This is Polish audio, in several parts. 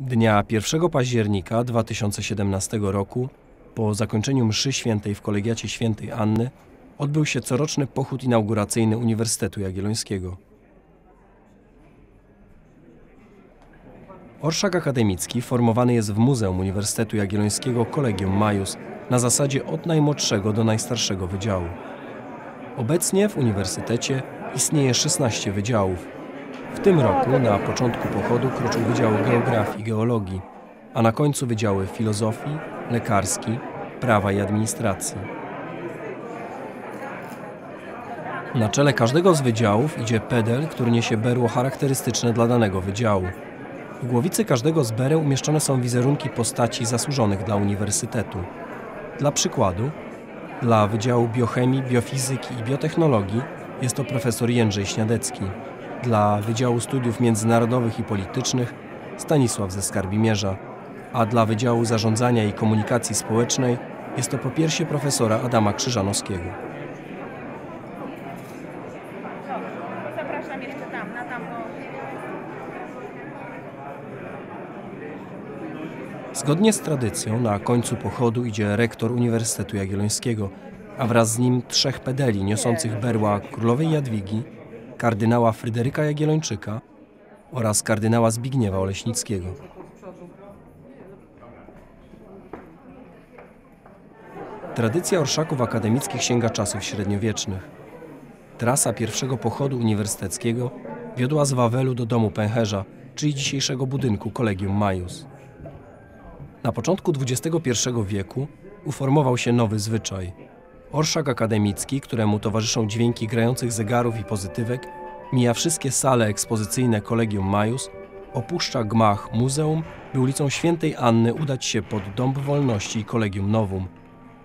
Dnia 1 października 2017 roku, po zakończeniu mszy świętej w kolegiacie świętej Anny, odbył się coroczny pochód inauguracyjny Uniwersytetu Jagiellońskiego. Orszak akademicki formowany jest w Muzeum Uniwersytetu Jagiellońskiego Collegium Majus na zasadzie od najmłodszego do najstarszego wydziału. Obecnie w uniwersytecie istnieje 16 wydziałów. W tym roku na początku pochodu kroczył Wydział Geografii i Geologii, a na końcu wydziały Filozofii, Lekarski, Prawa i Administracji. Na czele każdego z wydziałów idzie pedel, który niesie berło charakterystyczne dla danego wydziału. W głowicy każdego z bereł umieszczone są wizerunki postaci zasłużonych dla uniwersytetu. Dla przykładu, dla Wydziału Biochemii, Biofizyki i Biotechnologii jest to profesor Jędrzej Śniadecki. Dla Wydziału Studiów Międzynarodowych i Politycznych Stanisław ze Skarbimierza, a dla Wydziału Zarządzania i Komunikacji Społecznej jest to popiersie profesora Adama Krzyżanowskiego. Zapraszam jeszcze tam, na tamtą. Zgodnie z tradycją na końcu pochodu idzie rektor Uniwersytetu Jagiellońskiego, a wraz z nim trzech pedeli niosących berła królowej Jadwigi, kardynała Fryderyka Jagiellończyka oraz kardynała Zbigniewa Oleśnickiego. Tradycja orszaków akademickich sięga czasów średniowiecznych. Trasa pierwszego pochodu uniwersyteckiego wiodła z Wawelu do domu pęcherza, czyli dzisiejszego budynku Collegium Majus. Na początku XXI wieku uformował się nowy zwyczaj. Orszak akademicki, któremu towarzyszą dźwięki grających zegarów i pozytywek, mija wszystkie sale ekspozycyjne Collegium Majus, opuszcza gmach muzeum, by ulicą Świętej Anny udać się pod Dąb Wolności i Collegium Novum,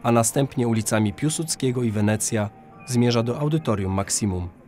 a następnie ulicami Piłsudskiego i Wenecja zmierza do Audytorium Maximum.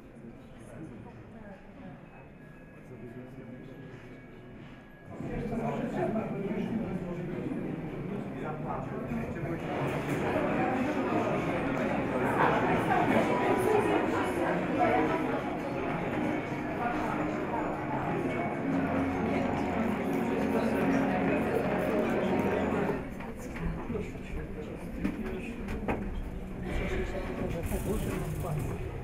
value.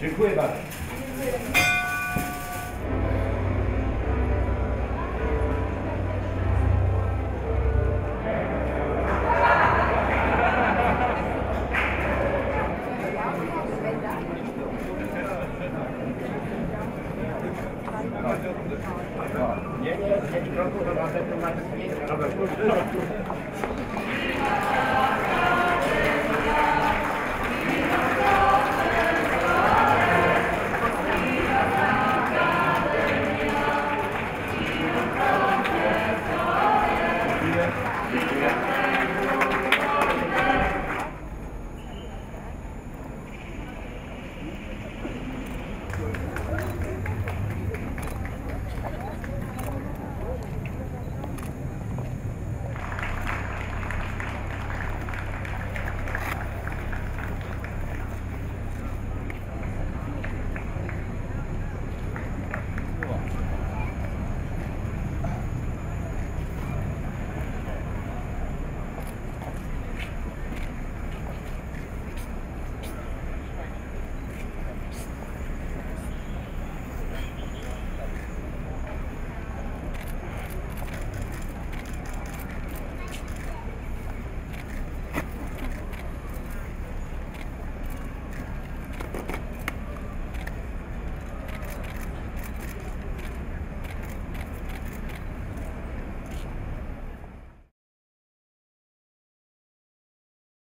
Dziękuję bardzo. Nie, nie, nie, kroku do następnego na Dobra,